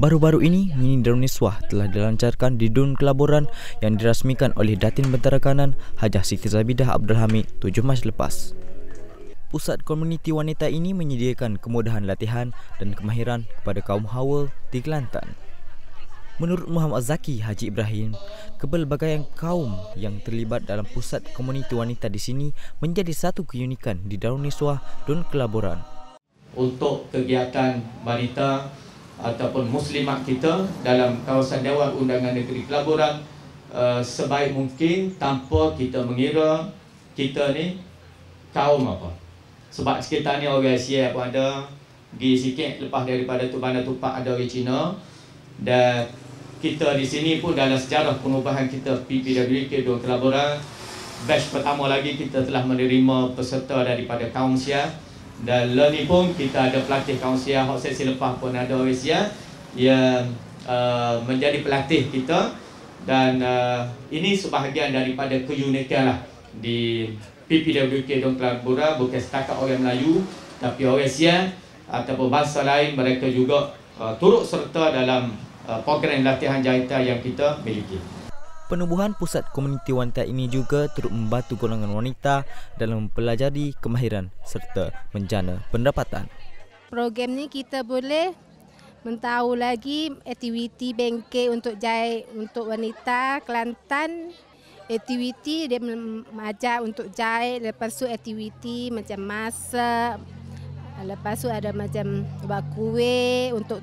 Baru-baru ini, mini drone Niswah telah dilancarkan di Dun Kelaburan yang dirasmikan oleh Datin Bentara Kanan Hajah Siti Zabidah Abdul Hamid 7 Mac lepas. Pusat komuniti wanita ini menyediakan kemudahan latihan dan kemahiran kepada kaum hawa di Kelantan. Menurut Muhammad Zaki Haji Ibrahim, kepelbagaian kaum yang terlibat dalam pusat komuniti wanita di sini menjadi satu keunikan di Darun Niswah Dun Kelaburan. Untuk kegiatan wanita ataupun muslimat kita dalam kawasan Dewan Undangan Negeri Kelaburan uh, sebaik mungkin tanpa kita mengira kita ni kaum apa. Sebab sekitar ni orang Asia pun ada, pergi sikit lepas daripada tu bandar tupak ada orang Cina dan kita di sini pun dalam sejarah perubahan kita PPWK Dua Kelaburan batch pertama lagi kita telah menerima peserta daripada kaum Sia dan learning pun kita ada pelatih kaunsia hot sesi lepas pun ada Asia yang uh, menjadi pelatih kita. Dan uh, ini sebahagian daripada keunikan lah di PPWK Dong Kelabura bukan setakat orang Melayu tapi orang Asia ataupun bangsa lain. Mereka juga uh, turut serta dalam uh, program latihan jahita yang kita miliki. Penubuhan pusat komuniti wanita ini juga turut membantu golongan wanita dalam mempelajari kemahiran serta menjana pendapatan. Program ni kita boleh mentahu lagi aktiviti bengkel untuk jahit untuk wanita Kelantan. Aktiviti dia mengajar untuk jahit, lepas tu aktiviti macam masak. Lepas tu ada macam buat kuih untuk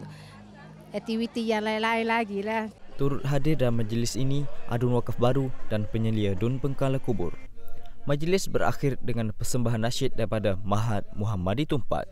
aktiviti yang lain-lain lagi lah turut hadir dalam majlis ini adun wakaf baru dan penyelia Dun Pengkala Kubur. Majlis berakhir dengan persembahan nasyid daripada Mahat Muhammadi Tumpat.